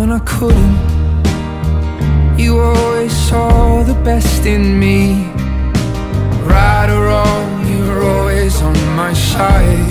when I couldn't. You always saw the best in me. Right or wrong, you were always on my side.